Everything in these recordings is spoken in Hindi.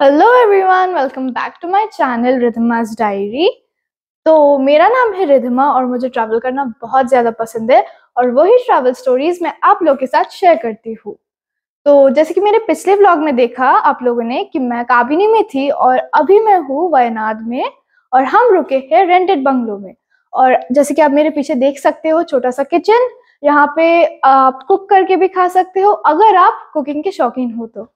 Hello everyone welcome back to my channel रिधमाज diary तो मेरा नाम है रिधमा और मुझे ट्रैवल करना बहुत ज़्यादा पसंद है और वही ट्रैवल स्टोरीज मैं आप लोगों के साथ शेयर करती हूँ। तो जैसे कि मेरे पिछले व्लॉग में देखा आप लोगों ने कि मैं काबिनी में थी और अभी मैं हूँ वयनाड में और हम रुके हैं रेंटेड बंगलो में। और जैसे कि आप मेरे पीछे देख सकते हो छोटा सा किचन यहाँ पे आप कुक करके भी खा सकते हो, अगर आप कुकिंग के शौकीन हो तो।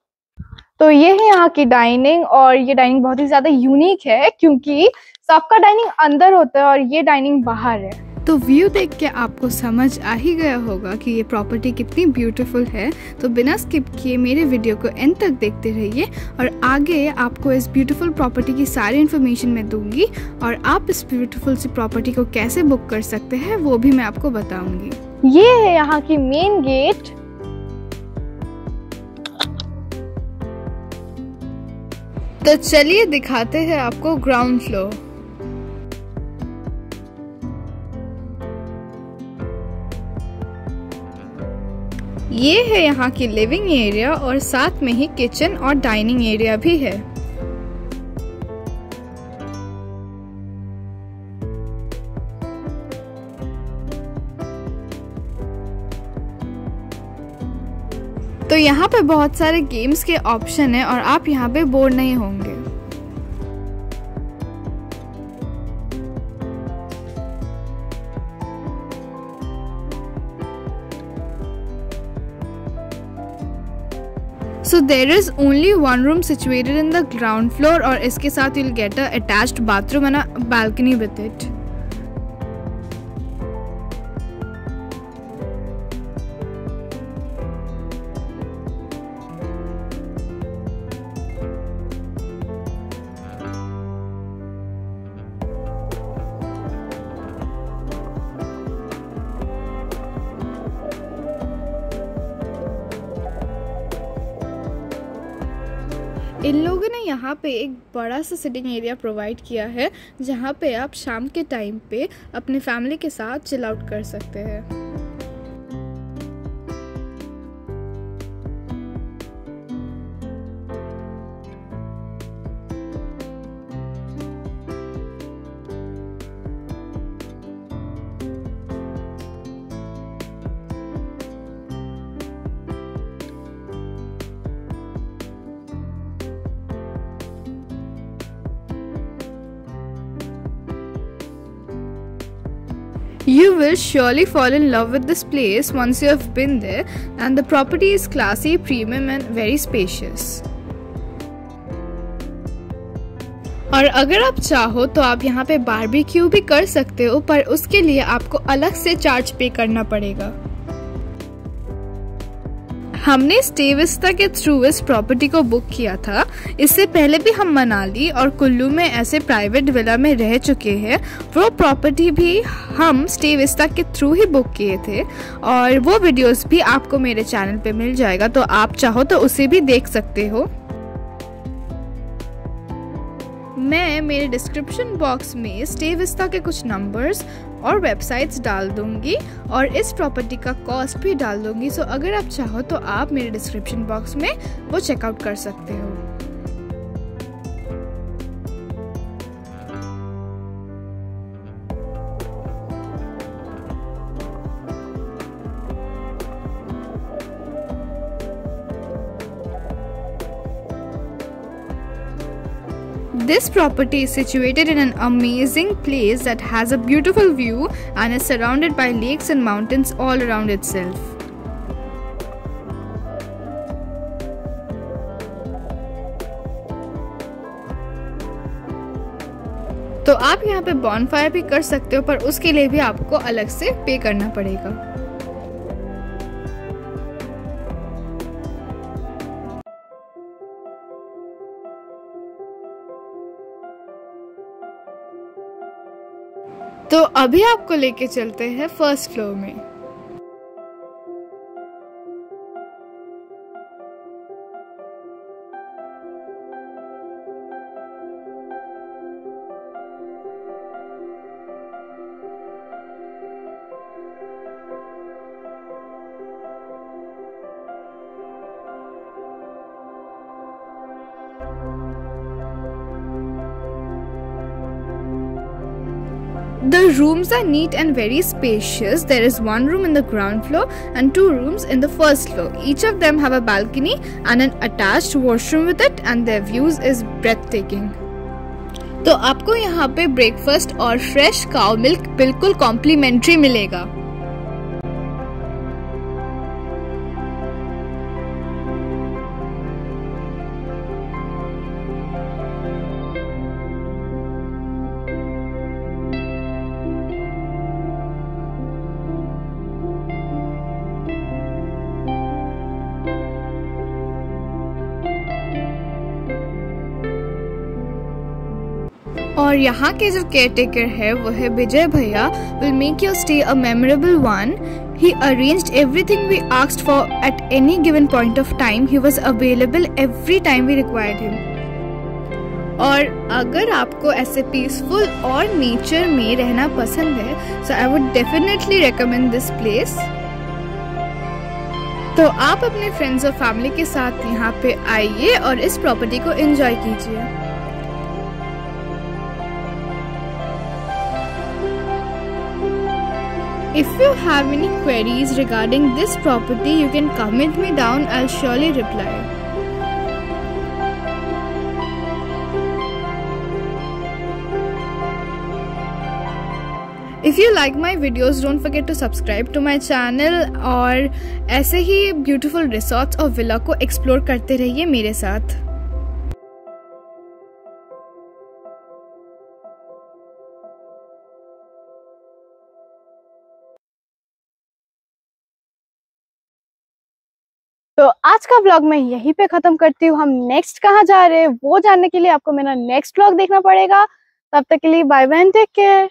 तो ये है यहाँ की डाइनिंग और ये डाइनिंग बहुत ही ज़्यादा यूनिक है क्योंकि सबका डाइनिंग अंदर होता है और ये डाइनिंग बाहर है। तो व्यू देख के आपको समझ आ ही गया होगा कि ये प्रॉपर्टी कितनी ब्यूटीफुल है। तो बिना स्किप किए मेरे वीडियो को एंड तक देखते रहिए और आगे आपको इस ब्यूटीफुल प्रॉपर्टी की सारी इन्फॉर्मेशन मैं दूँगी और आप इस ब्यूटीफुल सी प्रॉपर्टी को कैसे बुक कर सकते हैं वो भी मैं आपको बताऊँगी। ये है यहाँ की मेन गेट तो चलिए दिखाते हैं आपको ग्राउंड फ्लोर ये है यहाँ की लिविंग एरिया और साथ में ही किचन और डाइनिंग एरिया भी है। तो यहाँ पे बहुत सारे गेम्स के ऑप्शन है और आप यहाँ पे बोर नहीं होंगे। So there is only one room situated in the ground floor और इसके साथ you'll get attached bathroom and a balcony with it इन लोगों ने यहाँ पे एक बड़ा सा सिटिंग एरिया प्रोवाइड किया है, जहाँ पे आप शाम के टाइम पे अपने फैमिली के साथ चिल आउट कर सकते हैं। You will surely fall in love with this place once you have been there, and the property is classy, premium, and very spacious. और अगर आप चाहो तो आप यहाँ पे बारबेक्यू भी कर सकते हो पर उसके लिए आपको अलग से चार्ज पे करना पड़ेगा हमने स्टे विस्ता के थ्रू इस प्रॉपर्टी को बुक किया था। इससे पहले भी हम मनाली और कुल्लू में ऐसे प्राइवेट विला में रह चुके हैं। वो प्रॉपर्टी भी हम स्टे विस्ता के थ्रू ही बुक किए थे और वो वीडियोस भी आपको मेरे चैनल पे मिल जाएगा। तो आप चाहो तो उसे भी देख सकते हो। मैं मेरे डिस्क्रिप्शन बॉक्स में स्टे विस्ता के कुछ नंबर्स और वेबसाइट्स डाल दूँगी और इस प्रॉपर्टी का कॉस्ट भी डाल दूँगी। सो अगर आप चाहो तो आप मेरे डिस्क्रिप्शन बॉक्स में वो चेकआउट कर सकते हो। This property is situated in an amazing place that has a beautiful view and is surrounded by lakes and mountains all around itself. तो आप यहाँ पे बॉनफायर भी कर सकते हो पर उसके लिए भी आपको अलग से पे करना पड़ेगा तो अभी आपको लेके चलते हैं फ़र्स्ट फ्लोर में। The rooms are neat and very spacious. There is one room in the ground floor and two rooms in the first floor. Each of them have a balcony and an attached washroom with it and their views is breathtaking. तो आपको यहाँ पे ब्रेकफास्ट और फ्रेश काउ मिल्क बिल्कुल कॉम्प्लीमेंट्री मिलेगा और यहाँ के जो केयर टेकर है, वो है विजय भैया will make your stay a memorable one he arranged everything we asked for at any given point of time he was available every time we required him और अगर आपको ऐसे पीसफुल और नेचर में रहना पसंद है so I would definitely recommend this place तो आप अपने फ्रेंड्स और फैमिली के साथ यहाँ पे आइए और इस प्रॉपर्टी को एंजॉय कीजिए। If you have any queries regarding this property, you can comment me down, I'll surely reply. If you like my videos, don't forget to subscribe to my channel और ऐसे ही beautiful resorts और villa को explore करते रहिए मेरे साथ तो आज का ब्लॉग मैं यहीं पे खत्म करती हूँ। हम नेक्स्ट कहाँ जा रहे हैं वो जानने के लिए आपको मेरा नेक्स्ट ब्लॉग देखना पड़ेगा। तब तक के लिए बाय बाय टेक केयर